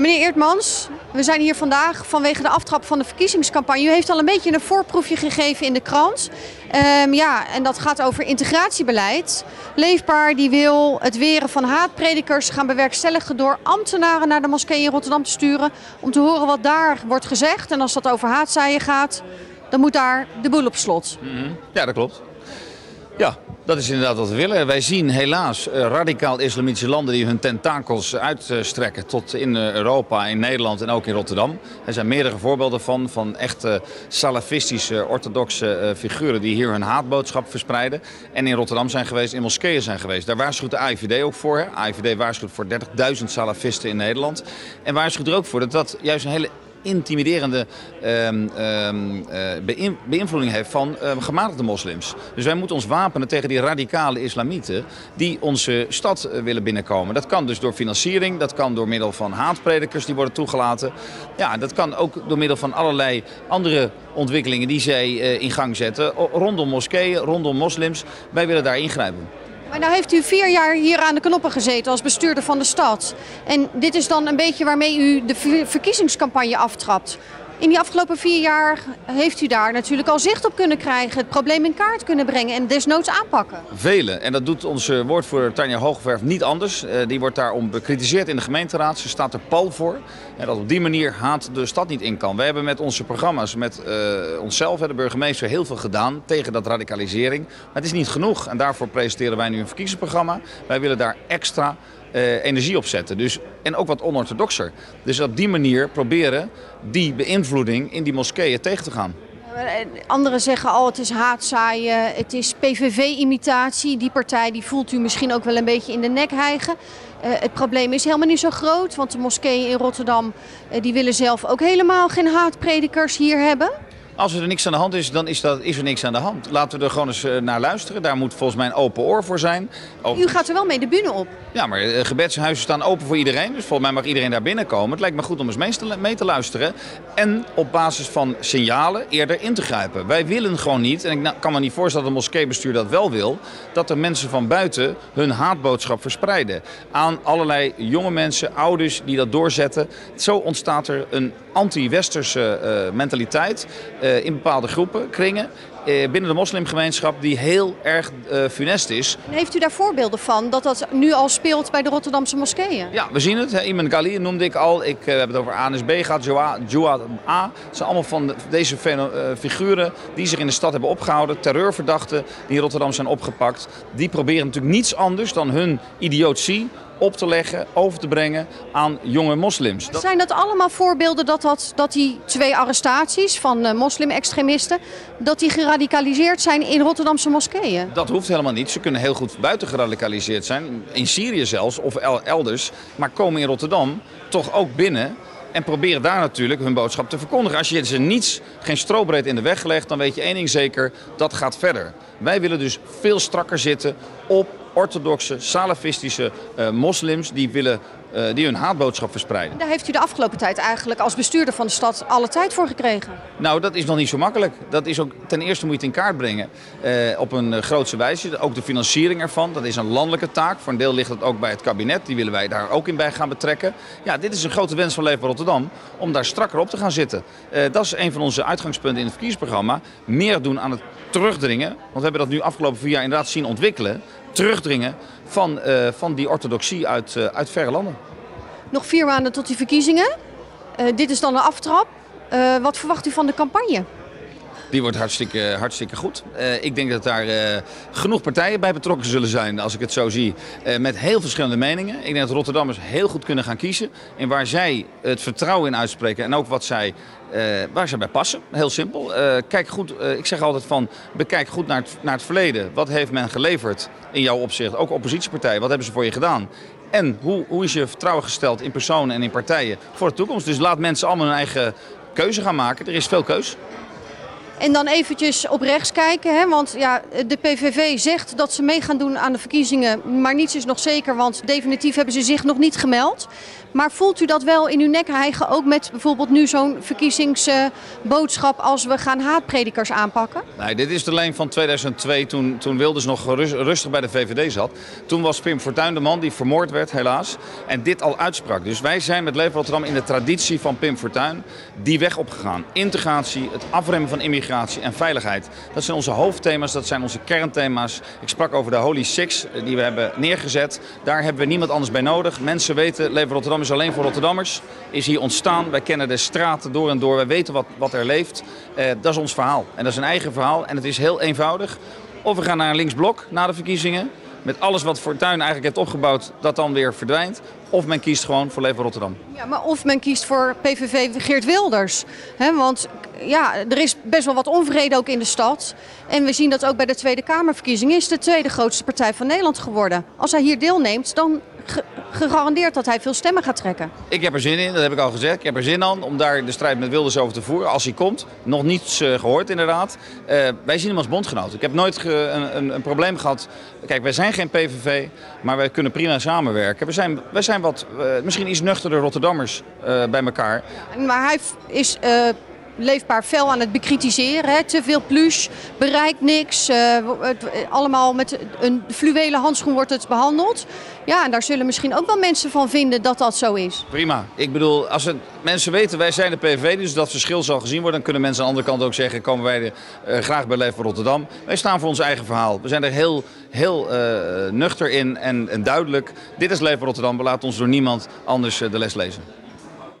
Meneer Eertmans, we zijn hier vandaag vanwege de aftrap van de verkiezingscampagne. U heeft al een beetje een voorproefje gegeven in de krant. Um, ja, en dat gaat over integratiebeleid. Leefbaar die wil het weren van haatpredikers gaan bewerkstelligen door ambtenaren naar de moskee in Rotterdam te sturen. Om te horen wat daar wordt gezegd. En als dat over haatzaaien gaat, dan moet daar de boel op slot. -hmm. Ja, dat klopt. Ja, dat is inderdaad wat we willen. Wij zien helaas uh, radicaal islamitische landen die hun tentakels uitstrekken tot in uh, Europa, in Nederland en ook in Rotterdam. Er zijn meerdere voorbeelden van, van echte salafistische, orthodoxe uh, figuren die hier hun haatboodschap verspreiden. En in Rotterdam zijn geweest, in moskeeën zijn geweest. Daar waarschuwt de AIVD ook voor. Hè? AIVD waarschuwt voor 30.000 salafisten in Nederland. En waarschuwt er ook voor dat dat juist een hele intimiderende um, um, uh, beïnvloeding heeft van uh, gematigde moslims. Dus wij moeten ons wapenen tegen die radicale islamieten die onze stad uh, willen binnenkomen. Dat kan dus door financiering, dat kan door middel van haatpredikers die worden toegelaten. Ja, dat kan ook door middel van allerlei andere ontwikkelingen die zij in gang zetten rondom moskeeën, rondom moslims. Wij willen daar ingrijpen. Maar nou heeft u vier jaar hier aan de knoppen gezeten als bestuurder van de stad. En dit is dan een beetje waarmee u de verkiezingscampagne aftrapt. In die afgelopen vier jaar heeft u daar natuurlijk al zicht op kunnen krijgen, het probleem in kaart kunnen brengen en desnoods aanpakken. Vele. En dat doet onze woordvoerder Tanja Hoogverf niet anders. Uh, die wordt daarom bekritiseerd in de gemeenteraad. Ze staat er pal voor. En dat op die manier haat de stad niet in kan. We hebben met onze programma's, met uh, onszelf, de burgemeester, heel veel gedaan tegen dat radicalisering. Maar het is niet genoeg. En daarvoor presenteren wij nu een verkiezingsprogramma. Wij willen daar extra uh, energie op zetten. Dus, en ook wat onorthodoxer. Dus op die manier proberen die beïnvloeding in die moskeeën tegen te gaan. Anderen zeggen al, het is haatzaaien, het is PVV-imitatie. Die partij die voelt u misschien ook wel een beetje in de nek hijgen. Uh, het probleem is helemaal niet zo groot, want de moskeeën in Rotterdam die willen zelf ook helemaal geen haatpredikers hier hebben. Als er niks aan de hand is, dan is, dat, is er niks aan de hand. Laten we er gewoon eens naar luisteren. Daar moet volgens mij een open oor voor zijn. U gaat er wel mee de bühne op. Ja, maar gebedshuizen staan open voor iedereen. Dus volgens mij mag iedereen daar binnenkomen. Het lijkt me goed om eens mee te, mee te luisteren. En op basis van signalen eerder in te grijpen. Wij willen gewoon niet, en ik kan me niet voorstellen dat het moskeebestuur dat wel wil... dat er mensen van buiten hun haatboodschap verspreiden. Aan allerlei jonge mensen, ouders die dat doorzetten. Zo ontstaat er een anti-westerse uh, mentaliteit in bepaalde groepen, kringen. Uh, binnen de moslimgemeenschap die heel erg uh, funest is. Heeft u daar voorbeelden van dat dat nu al speelt bij de Rotterdamse moskeeën? Ja, we zien het. Iman Gali noemde ik al. Ik uh, heb het over ANSB gehad, Jawad A. Het zijn allemaal van de, deze figuren die zich in de stad hebben opgehouden. Terreurverdachten die in Rotterdam zijn opgepakt. Die proberen natuurlijk niets anders dan hun idiotie op te leggen, over te brengen aan jonge moslims. Zijn dat allemaal voorbeelden dat, dat, dat die twee arrestaties van moslim-extremisten... dat die geradicaliseerd zijn in Rotterdamse moskeeën? Dat hoeft helemaal niet. Ze kunnen heel goed buiten geradicaliseerd zijn. In Syrië zelfs, of elders. Maar komen in Rotterdam toch ook binnen... En proberen daar natuurlijk hun boodschap te verkondigen. Als je ze niets, geen strobreed in de weg legt, dan weet je één ding zeker, dat gaat verder. Wij willen dus veel strakker zitten op orthodoxe, salafistische uh, moslims die willen die hun haatboodschap verspreiden. Daar heeft u de afgelopen tijd eigenlijk als bestuurder van de stad alle tijd voor gekregen. Nou, dat is nog niet zo makkelijk. Dat is ook ten eerste moet je het in kaart brengen uh, op een uh, grootse wijze. Ook de financiering ervan, dat is een landelijke taak. Voor een deel ligt dat ook bij het kabinet. Die willen wij daar ook in bij gaan betrekken. Ja, dit is een grote wens van Leefbaar Rotterdam om daar strakker op te gaan zitten. dat is een van onze uitgangspunten in het verkiezingsprogramma. Meer doen aan het terugdringen. Want we hebben dat nu afgelopen vier jaar inderdaad zien ontwikkelen terugdringen van, uh, van die orthodoxie uit, uh, uit verre landen. Nog vier maanden tot die verkiezingen. Uh, dit is dan de aftrap. wat verwacht u van de campagne? Die wordt hartstikke, hartstikke goed. Uh, ik denk dat daar uh, genoeg partijen bij betrokken zullen zijn, als ik het zo zie. Uh, met heel verschillende meningen. Ik denk dat Rotterdammers heel goed kunnen gaan kiezen. En waar zij het vertrouwen in uitspreken en ook wat zij, waar zij bij passen. Heel simpel. kijk goed, ik zeg altijd van, bekijk goed naar het, naar het verleden. Wat heeft men geleverd in jouw opzicht? Ook oppositiepartijen, wat hebben ze voor je gedaan? En hoe, hoe is je vertrouwen gesteld in personen en in partijen voor de toekomst? Dus laat mensen allemaal hun eigen keuze gaan maken. Er is veel keus. En dan eventjes op rechts kijken, hè, want ja, de PVV zegt dat ze mee gaan doen aan de verkiezingen, maar niets is nog zeker, want definitief hebben ze zich nog niet gemeld. Maar voelt u dat wel in uw nek hijgen, ook met bijvoorbeeld nu zo'n verkiezingsboodschap als we gaan haatpredikers aanpakken? Nee, dit is de lijn van 2002, toen, toen Wilders nog rustig bij de VVD zat. Toen was Pim Fortuyn de man die vermoord werd, helaas, en dit al uitsprak. Dus wij zijn met Leven Rotterdam in de traditie van Pim Fortuyn die weg opgegaan. Integratie, het afremmen van immigratie en veiligheid. Dat zijn onze hoofdthema's, dat zijn onze kernthema's. Ik sprak over de Holy Six eh, die we hebben neergezet. Daar hebben we niemand anders bij nodig. Mensen weten, Leven Rotterdam is alleen voor Rotterdammers. Is hier ontstaan. Wij kennen de straten door en door. Wij weten wat, wat er leeft. Eh, dat is ons verhaal. En dat is een eigen verhaal. En het is heel eenvoudig. Of we gaan naar een linksblok na de verkiezingen. Met alles wat Fortuyn eigenlijk heeft opgebouwd, dat dan weer verdwijnt. Of men kiest gewoon voor Leven Rotterdam. Ja, maar of men kiest voor PVV Geert Wilders. He, want ja, er is best wel wat onvrede ook in de stad. En we zien dat ook bij de Tweede Kamerverkiezingen is de tweede grootste partij van Nederland geworden. Als hij hier deelneemt, dan gegarandeerd dat hij veel stemmen gaat trekken. Ik heb er zin in, dat heb ik al gezegd. Ik heb er zin aan om daar de strijd met Wilders over te voeren. Als hij komt. Nog niets uh, gehoord inderdaad. Uh, wij zien hem als bondgenoot. Ik heb nooit een, een, een, probleem gehad. Kijk, wij zijn geen PVV, maar wij kunnen prima samenwerken. We zijn, wij zijn wat, uh, misschien iets nuchterder Rotterdammers bij elkaar. Maar hij is leefbaar fel aan het bekritiseren. Hè. Te veel plush, bereikt niks. Uh, het, allemaal met een fluwelen handschoen wordt het behandeld. Ja, en daar zullen misschien ook wel mensen van vinden dat dat zo is. Prima. Ik bedoel, als het, mensen weten, wij zijn de PVV, dus dat verschil zal gezien worden. Dan kunnen mensen aan de andere kant ook zeggen, komen wij de, uh, graag bij Leven Rotterdam. Wij staan voor ons eigen verhaal. We zijn er heel, heel uh, nuchter in en, en, duidelijk. Dit is Leven Rotterdam. We laten ons door niemand anders de les lezen.